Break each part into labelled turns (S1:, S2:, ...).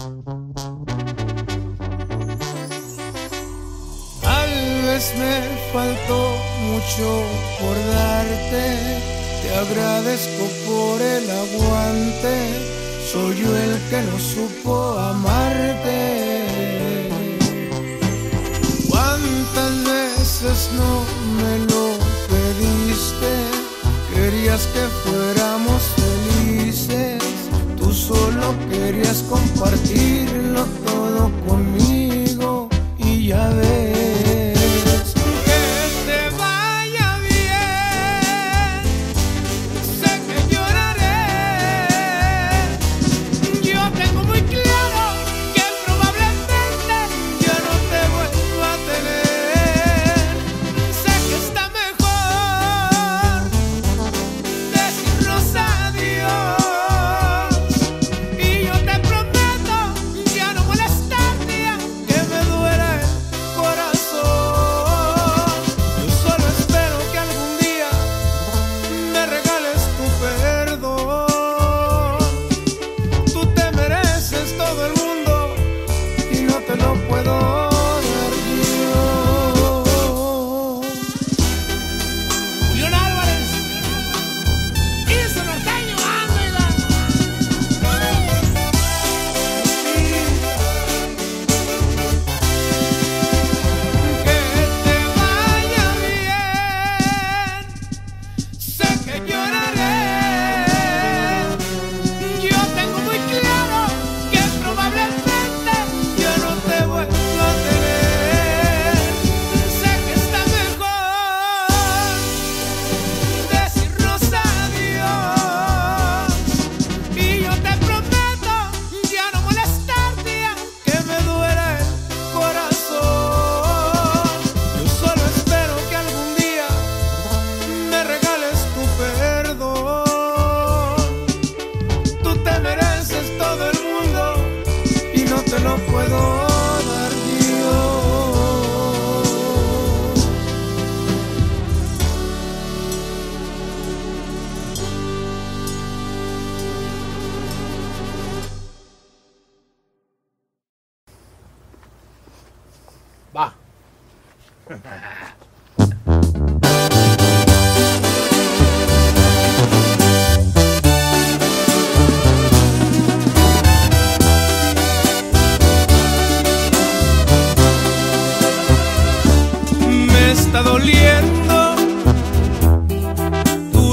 S1: Tal vez me faltó mucho por darte, te agradezco por el aguante, soy yo el que no supo amarte. ¿Cuántas veces no me lo pediste? Querías que fuéramos solo querías compartirlo todo conmigo y ya ves.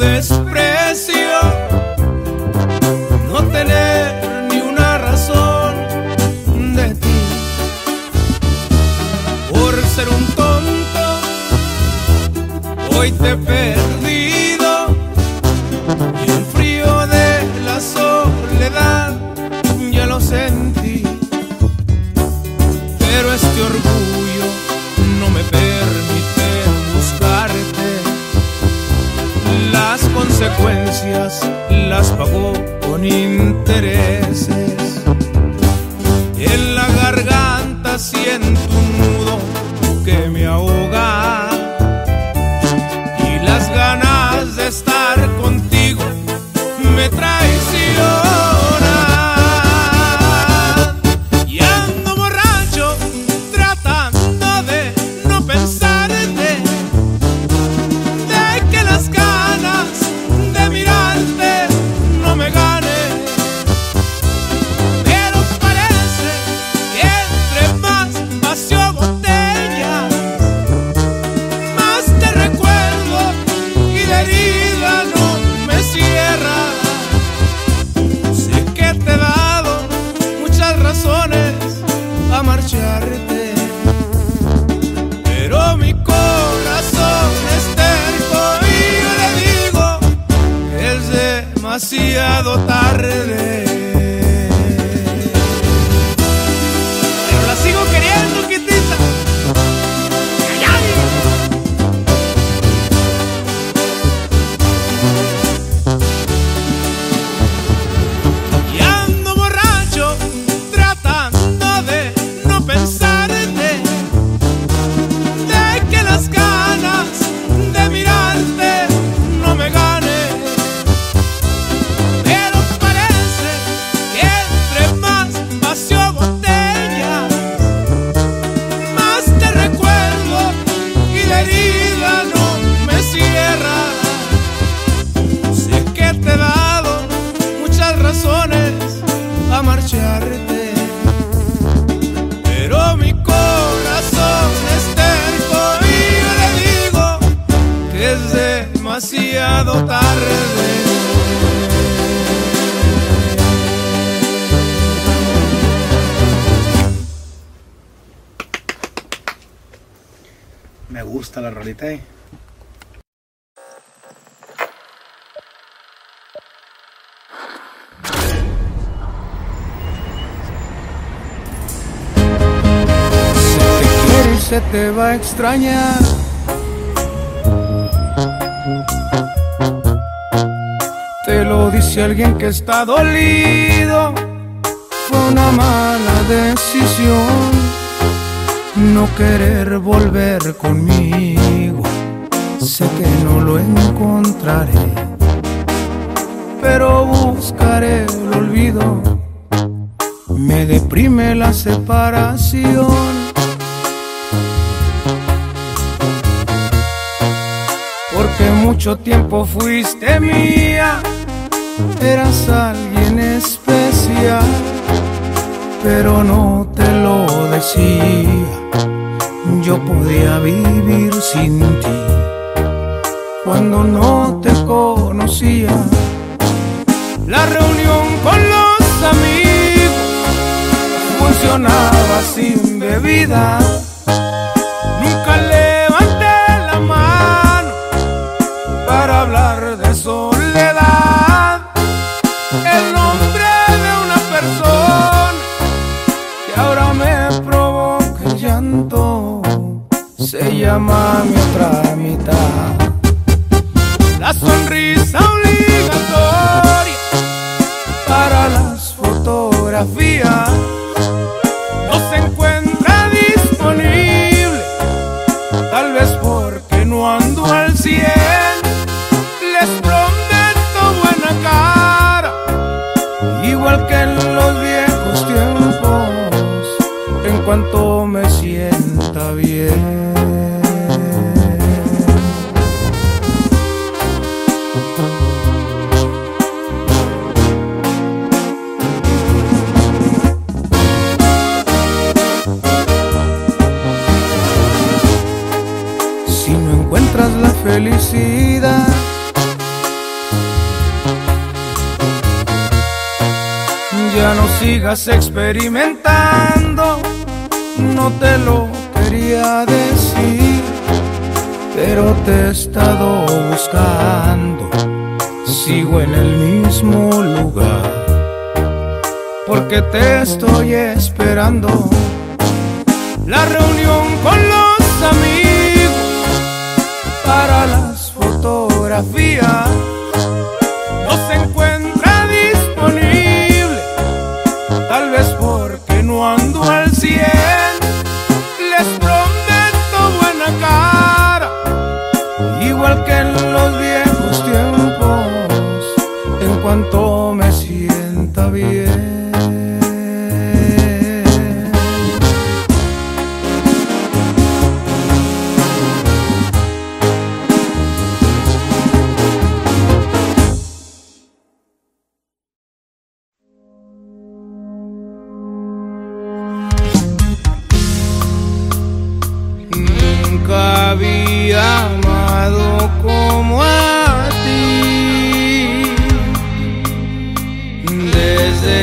S1: de las pagó con intereses. y En la garganta siento marcharte. Pero mi corazón es terco y yo le digo que es demasiado tarde. Me
S2: gusta la rolita, eh.
S1: Se te va a extrañar. Te lo dice alguien que está dolido. Fue una mala decisión no querer volver conmigo. Sé que no lo encontraré, pero buscaré el olvido. Me deprime la separación. Mucho tiempo fuiste mía, eras alguien especial, pero no te lo decía. Yo podía vivir sin ti cuando no te conocía. La reunión con los amigos funcionaba sin bebida. Cuanto me sienta bien. Si no encuentras la felicidad, ya no sigas experimentando. Te lo quería decir, pero te he estado buscando. Sigo en el mismo lugar, porque te estoy esperando. La reunión con los amigos para las fotografías cuanto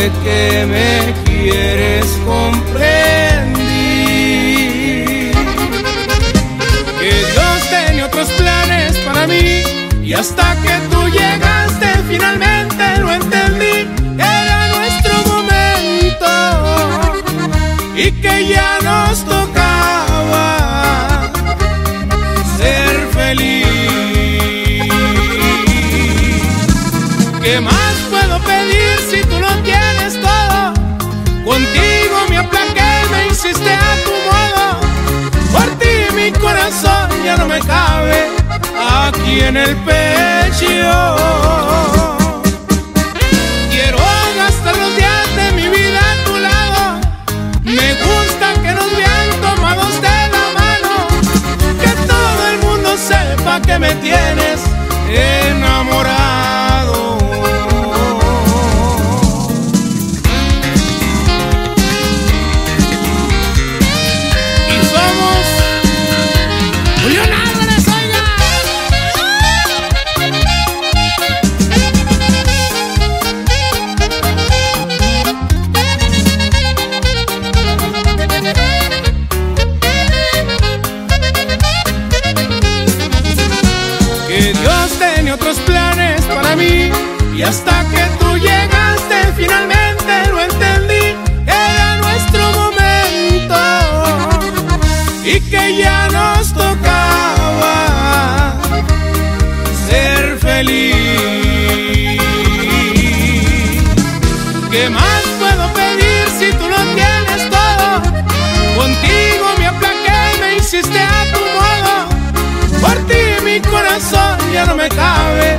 S1: Que me quieres comprendí. Que Dios tenía otros planes para mí. Y hasta que tú llegaste finalmente lo entendí. Era nuestro momento y que ya nos tocaba Contigo me aplaqué, me hiciste a tu modo. Por ti mi corazón ya no me cabe aquí en el pecho. Quiero gastar los días de mi vida a tu lado. Me gusta que nos vean tomados de la mano. Que todo el mundo sepa que me tienes enamorado. Feliz. ¿Qué más puedo pedir si tú lo tienes todo? Contigo me aplaqué, me hiciste a tu modo. Por ti mi corazón ya no me cabe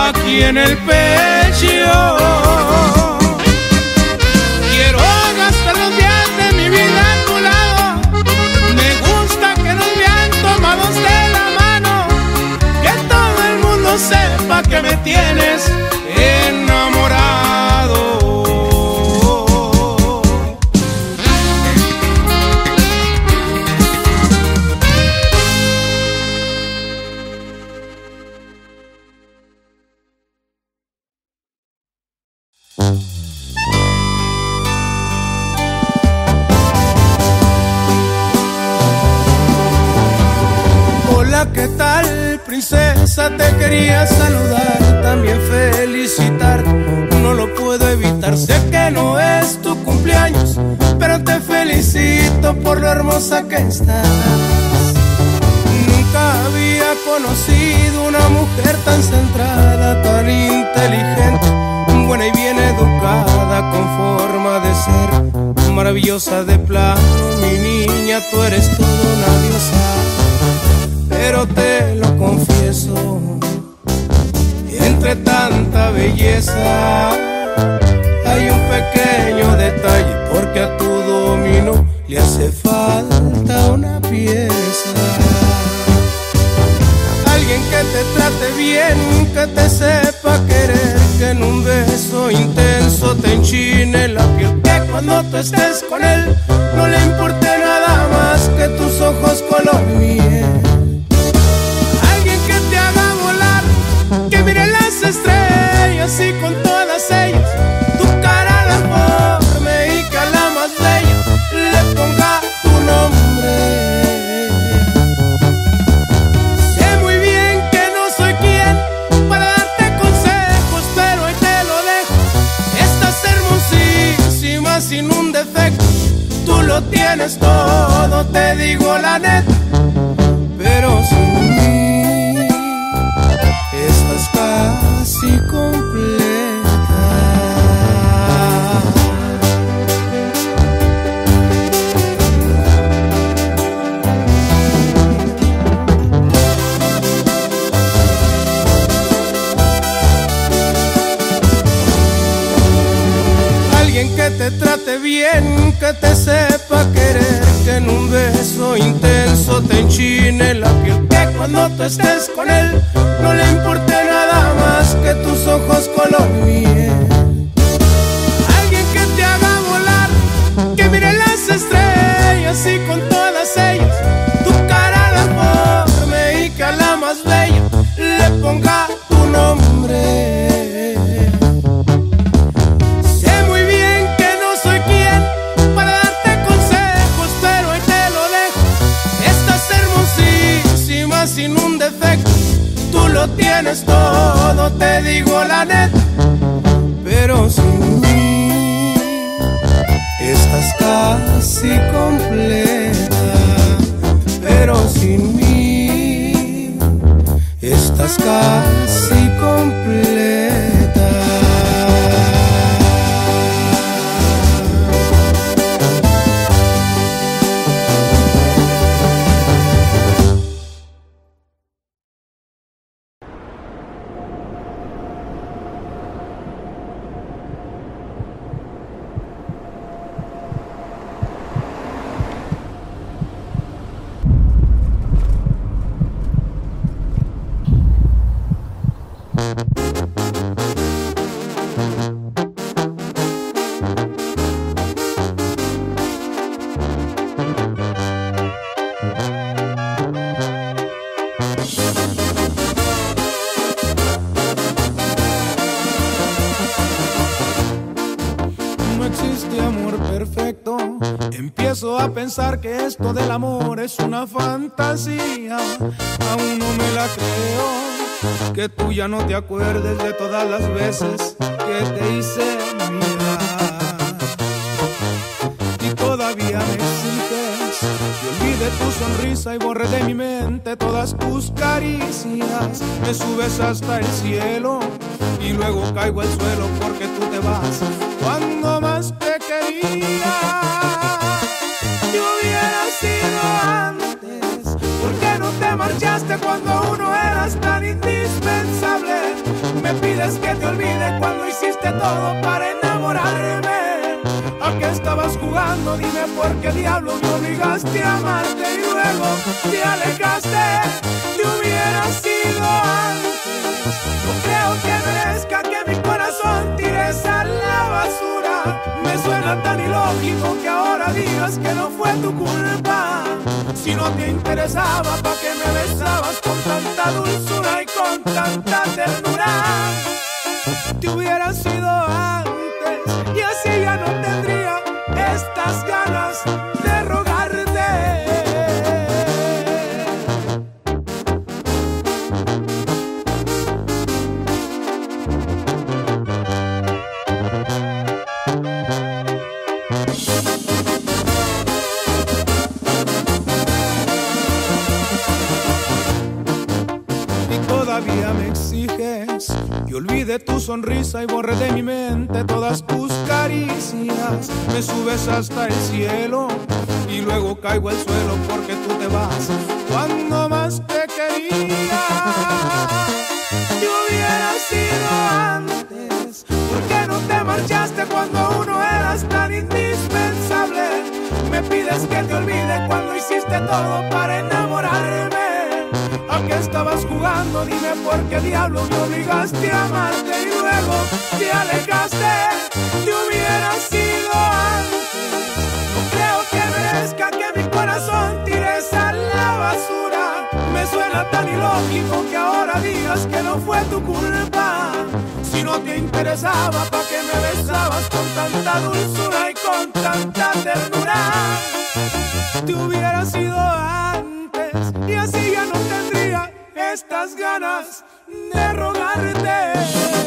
S1: aquí en el pecho. Sepa que me tienes por lo hermosa que estás. Nunca había conocido una mujer tan centrada, tan inteligente, buena y bien educada, con forma de ser maravillosa de plano. Mi niña, tú eres toda una diosa pero te lo confieso, entre tanta belleza hay un pequeño detalle, porque a tu domino le hace falta una pieza. Alguien que te trate bien, que te sepa querer, que en un beso intenso te enchine la piel, que cuando tú estés con él no le importe nada más que tus ojos color miel. Alguien que te haga volar, que mire las estrellas y con todas ellas tienes todo, te digo la neta pero sin mí estás casi completa. Bien, que te sepa querer, que en un beso intenso te enchine la piel, que cuando tú estés con él no le importe nada más que tus ojos color miel. Tienes todo, te digo la neta. Pero sin mí estás casi completa, pero sin mí estás casi No existe amor perfecto. Empiezo a pensar que esto del amor es una fantasía. Aún no me la creo. que tú ya no te acuerdes de todas las veces que te hice mirar. Tu sonrisa y borre de mi mente todas tus caricias. Me subes hasta el cielo y luego caigo al suelo porque tú te vas cuando más te quería. Yo hubiera sido antes, ¿por qué no te marchaste cuando uno eras tan indispensable? Me pides que te olvide cuando hiciste todo para enamorarme. Dime por qué diablo me obligaste a amarte y luego te alejaste. Te hubiera sido antes. No creo que merezca que mi corazón tires a la basura. Me suena tan ilógico que ahora digas que no fue tu culpa. Si no te interesaba, ¿para qué me besabas con tanta dulzura y con tanta ternura? Te hubiera sido sonrisa y borre de mi mente todas tus caricias. Me subes hasta el cielo y luego caigo al suelo porque tú te vas cuando más te quería. Yo hubiera sido antes, ¿por qué no te marchaste cuando uno eras tan indispensable? Me pides que te olvide cuando hiciste todo para enamorarme. ¿A qué estabas jugando? Dime por qué diablo me obligaste a amarte y luego te alejaste. Te hubiera sido antes. Creo que merezca que mi corazón tires a la basura. Me suena tan ilógico que ahora digas que no fue tu culpa. Si no te interesaba, ¿para qué me besabas con tanta dulzura y con tanta ternura? Te hubiera sido antes y así ya no estas ganas de rogarte.